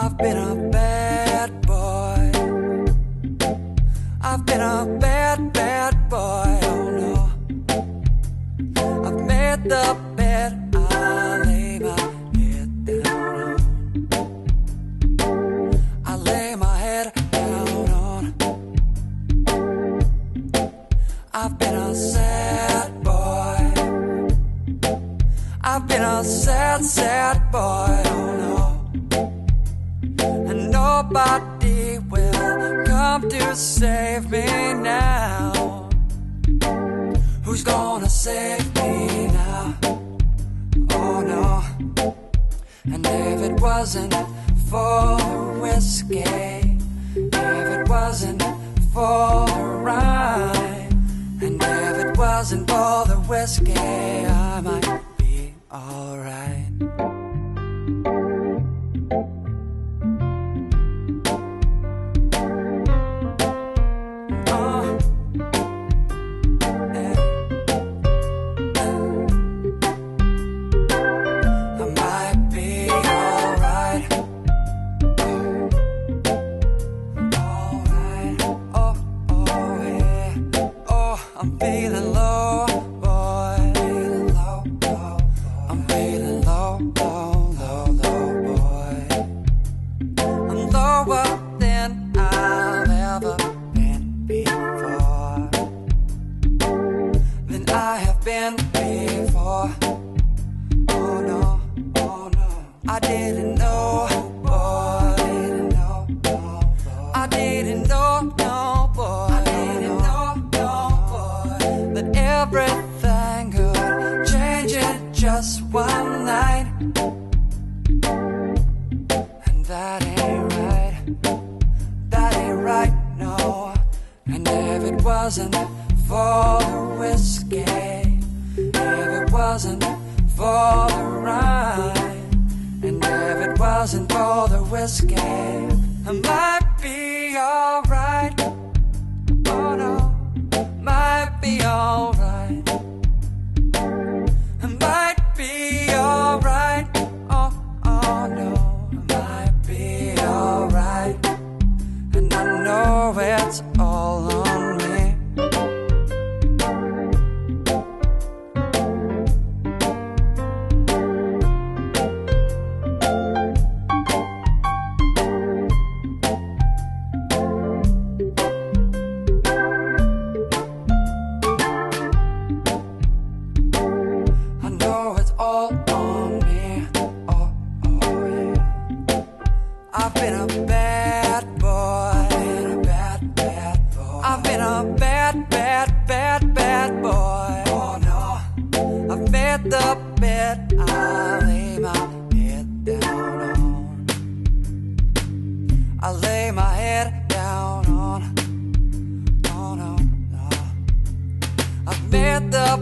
I've been a been a bad, bad boy. Oh no. I've made the bed I lay my head down on. I lay my head down on. I've been a sad boy. I've been a sad, sad boy. Oh no and nobody come to save me now. Who's gonna save me now? Oh no. And if it wasn't for whiskey, if it wasn't for rhyme, and if it wasn't for the whiskey, I might be alright. I'm feeling low, boy. I'm feeling low, low, low, low, boy. I'm lower than I've ever been before. Than I have been before. Oh no, oh no. I didn't know, And if it wasn't for the whiskey, if it wasn't for the rhyme, and if it wasn't for the whiskey, I might I've been a bad, bad, bad, bad boy. Oh no, I've made the bed. I lay my head down on. I lay my head down on. Oh no, no. I've made the